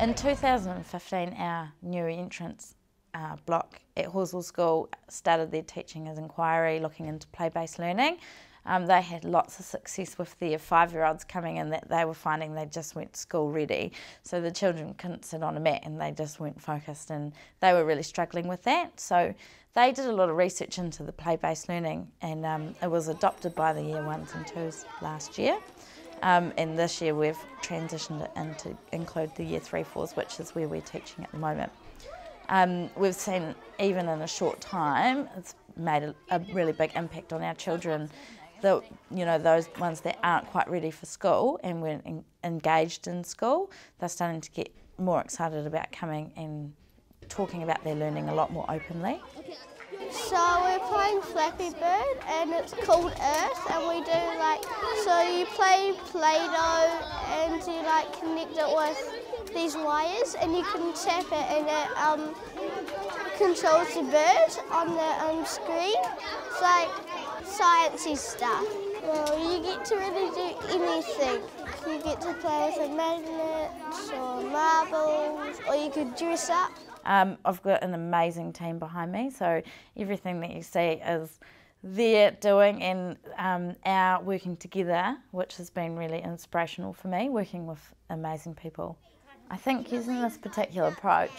In 2015, our new entrants uh, block at Halswell School started their teaching as inquiry, looking into play-based learning. Um, they had lots of success with their five-year-olds coming in that they were finding they just weren't school ready. So the children couldn't sit on a mat and they just weren't focused and they were really struggling with that. So they did a lot of research into the play-based learning and um, it was adopted by the year ones and twos last year. Um, and this year we've transitioned it in to include the year three fours, which is where we're teaching at the moment. Um, we've seen even in a short time, it's made a, a, really big impact on our children. The, you know, those ones that aren't quite ready for school and weren't in, engaged in school, they're starting to get more excited about coming and talking about their learning a lot more openly. So we're playing Flappy Bird and it's called Earth and we do like, so you play Play-Doh and you like connect it with these wires and you can tap it and it um, controls the bird on the um, screen. It's like sciencey stuff. Well, you get to really do anything. You get to play with a magnet or marbles or you could dress up. Um, I've got an amazing team behind me, so everything that you see is their doing and um, our working together, which has been really inspirational for me, working with amazing people. I think using this particular approach,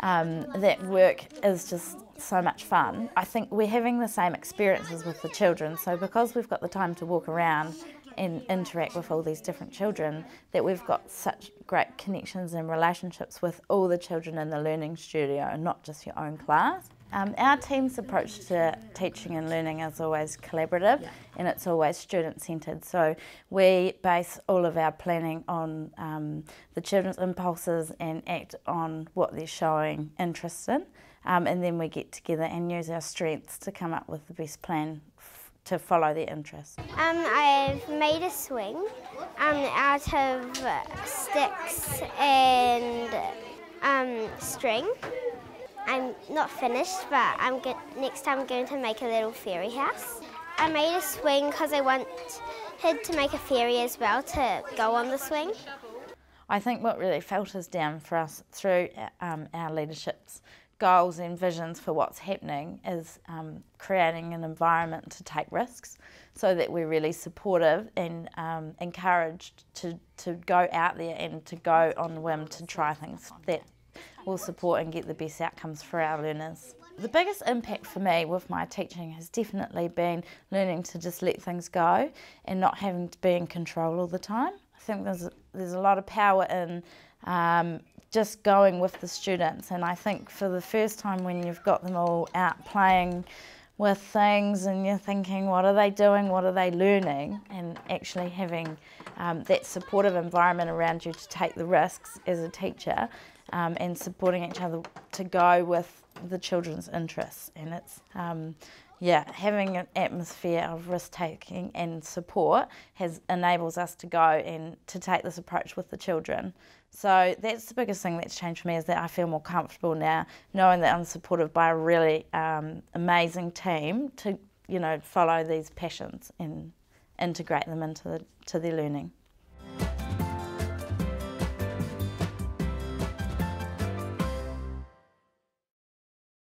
um, that work is just so much fun. I think we're having the same experiences with the children, so because we've got the time to walk around and interact with all these different children that we've got such great connections and relationships with all the children in the learning studio and not just your own class. Um, our team's approach to teaching and learning is always collaborative yeah. and it's always student centred. So we base all of our planning on um, the children's impulses and act on what they're showing interest in. Um, and then we get together and use our strengths to come up with the best plan to follow their interests? Um, I've made a swing um, out of sticks and um, string. I'm not finished, but I'm next time I'm going to make a little fairy house. I made a swing because I wanted to make a fairy as well to go on the swing. I think what really filters down for us through um, our leaderships goals and visions for what's happening is um, creating an environment to take risks so that we're really supportive and um, encouraged to, to go out there and to go on whim to try things that will support and get the best outcomes for our learners. The biggest impact for me with my teaching has definitely been learning to just let things go and not having to be in control all the time. I think there's, there's a lot of power in um, just going with the students. And I think for the first time when you've got them all out playing with things and you're thinking, what are they doing, what are they learning, and actually having um, that supportive environment around you to take the risks as a teacher um, and supporting each other to go with the children's interests. And it's, um, yeah, having an atmosphere of risk taking and support has enables us to go and to take this approach with the children. So that's the biggest thing that's changed for me is that I feel more comfortable now, knowing that I'm supported by a really um, amazing team to, you know, follow these passions and integrate them into the, to their learning.